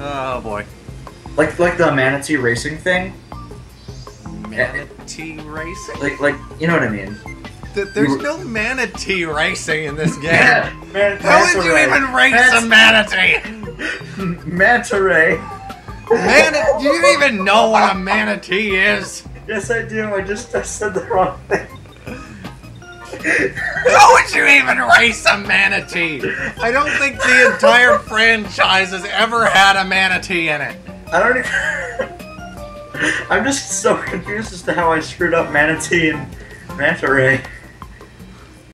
Oh boy. Like like the manatee racing thing. Manatee racing? Like like you know what I mean. Th- There's You- no manatee racing in this game. Man, How would you even race a manatee? Manta ray. Man, do you even know what a manatee is? Yes, I do. I just I said the wrong thing. How would you even race a manatee? I don't think the entire franchise has ever had a manatee in it. I don't. Even... I'm just so confused as to how I screwed up manatee and manta ray.